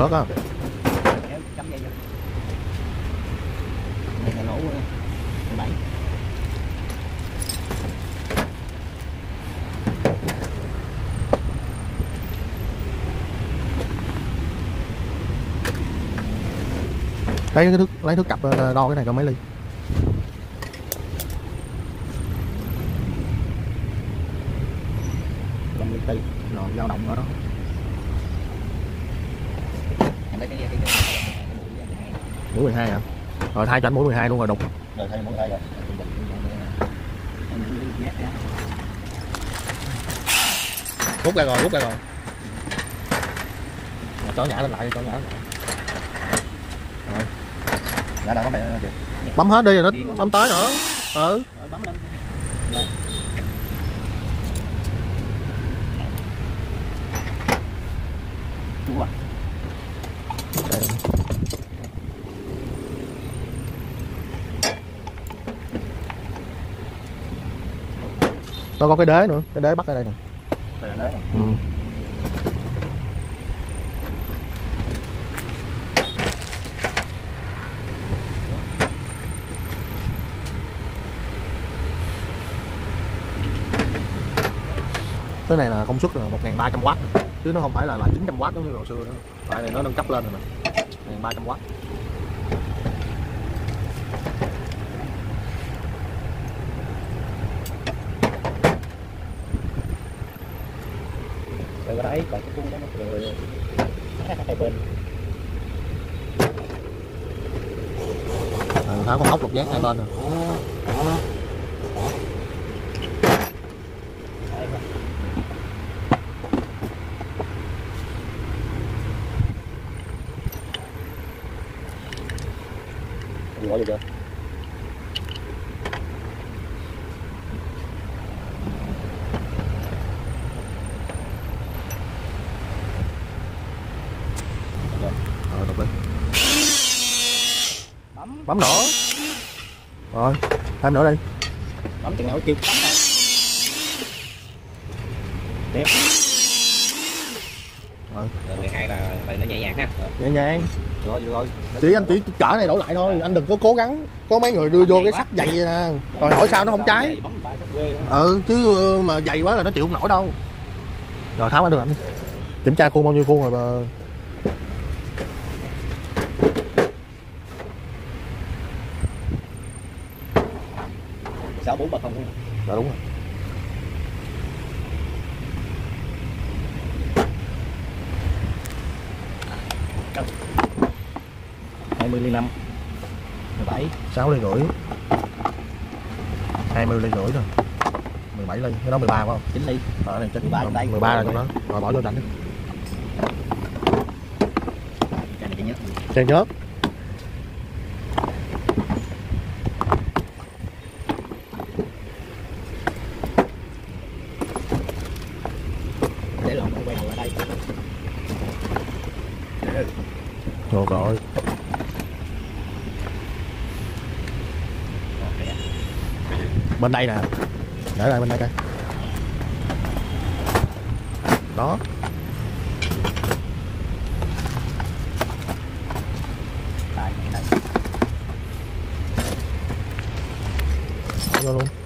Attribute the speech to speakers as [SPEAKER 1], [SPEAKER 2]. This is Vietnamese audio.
[SPEAKER 1] rớt á lấy cái thước, lấy thước cặp ờ, đo cái này có mấy ly.
[SPEAKER 2] Năm ly tây
[SPEAKER 1] rồi dao động ở đó
[SPEAKER 2] em lấy cái cái
[SPEAKER 1] mũi 12 hả? Rồi thay cho anh mũi 12 luôn rồi đục.
[SPEAKER 2] Rồi thay mỗi hai rồi.
[SPEAKER 1] Rút ra rồi rút ra rồi. Mà cho nhả lên lại cho nhả lên lại.
[SPEAKER 2] đã đã có mẹ kìa.
[SPEAKER 1] Bấm hết đi rồi nó bấm tới nữa. Ừ.
[SPEAKER 2] Rồi bấm lên
[SPEAKER 1] nó có cái đế nữa cái đế bắt ở đây nè. Ừ. cái này là công suất là 1300W chứ nó không phải là là 900W giống như hồi xưa nữa. Tại này nó nâng cấp lên rồi nè. 1300W
[SPEAKER 2] cái đấy còn cái cung đó nó rồi hai bên.
[SPEAKER 1] À, tháo con ốc lục giác hai bên rồi.
[SPEAKER 2] Bỏ vô chưa?
[SPEAKER 1] rồi đục lên
[SPEAKER 2] Bấm,
[SPEAKER 1] nữa rồi thêm nữa đi.
[SPEAKER 2] Bấm chừng nào kêu bấm thôi. Tiếp.
[SPEAKER 1] rồi.
[SPEAKER 2] 12 là nó nhẹ nhàng ha.
[SPEAKER 1] nhẹ nhàng.
[SPEAKER 2] Rồi rồi.
[SPEAKER 1] chỉ anh chỉ chở này đổ lại thôi anh đừng có cố gắng có mấy người đưa vô cái sắt dày vậy nè. Rồi hỏi sao nó không cháy? Ừ chứ ờ, mà dày quá là nó chịu không nổi đâu. Rồi tháo ra được anh. Kiểm tra khuôn bao nhiêu khuôn rồi mà
[SPEAKER 2] Sáu bốn ba không.
[SPEAKER 1] dạ đúng rồi
[SPEAKER 2] hai mươi ly năm. mười bảy.
[SPEAKER 1] sáu ly rưỡi hai mươi ly rưỡi rồi 17 ly cái đó 13 phải không
[SPEAKER 2] chín ly.
[SPEAKER 1] ở này chắc
[SPEAKER 2] 13 trong đây.
[SPEAKER 1] 13 là trong đó rồi bỏ vô rảnh đi
[SPEAKER 2] Cái này chỉ nhớ.
[SPEAKER 1] chèn nhớt
[SPEAKER 2] Để lộn quay đầu ở đây
[SPEAKER 1] rồi rồi bên đây nè. Để lại bên đây coi. Đó. Đó luôn.